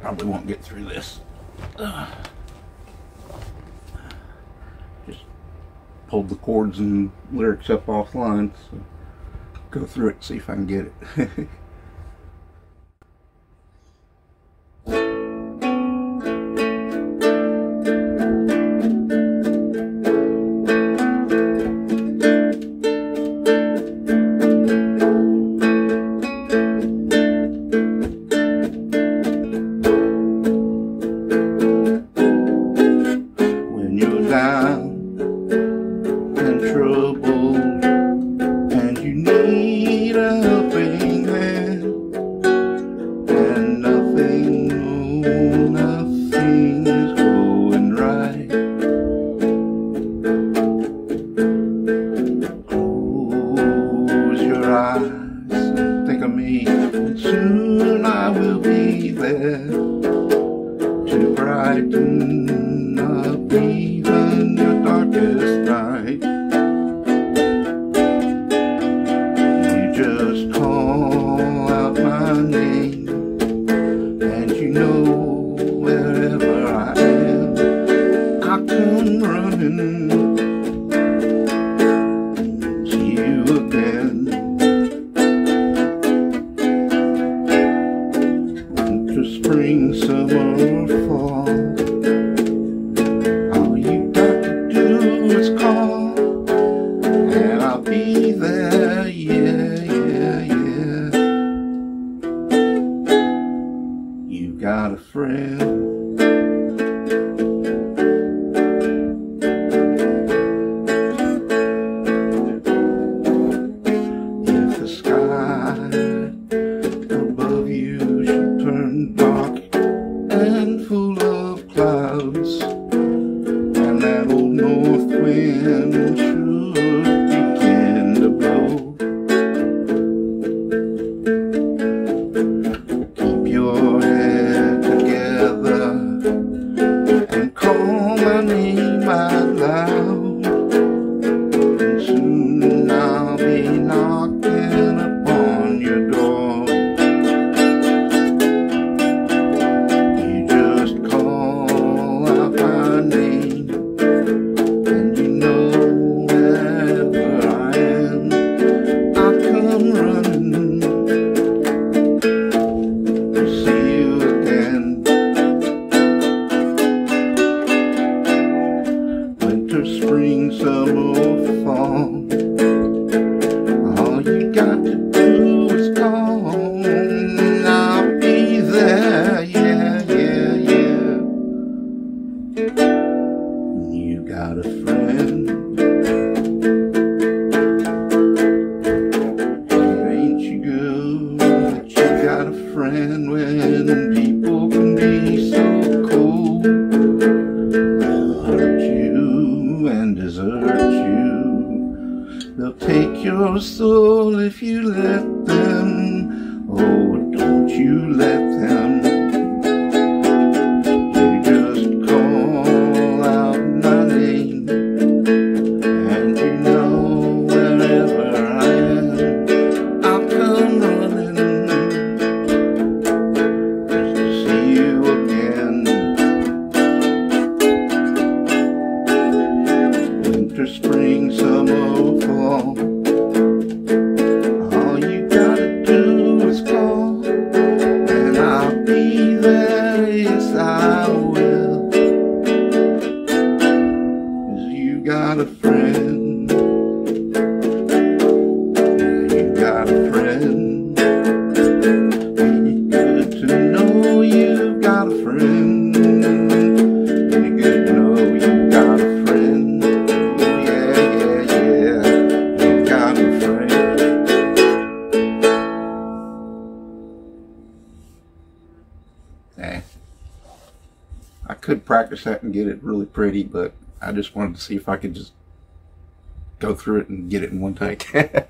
probably won't get through this. Just pulled the chords and lyrics up offline. So go through it, see if I can get it. down and troubled and you need a helping hand and nothing, oh, nothing is going right. Close your eyes think of me and soon I will be there is call, and I'll be there. Yeah, yeah, yeah. You got a friend. If the sky above you should turn dark and full of clouds, out got to do is call, I'll be there. Yeah, yeah, yeah. You got a friend. Ain't you you got a friend when people can be so cold? Hurt you and desert you. They'll take your soul if you let them. Oh, don't you let them. You just call out my name, and you know wherever I am, I'll come running just to see you again. Winter, spring, summer, you got a friend. Good to know you got a friend? Good to know you got a friend? Oh, yeah, yeah, yeah. You got a friend. I could practice that and get it really pretty, but I just wanted to see if I could just go through it and get it in one take.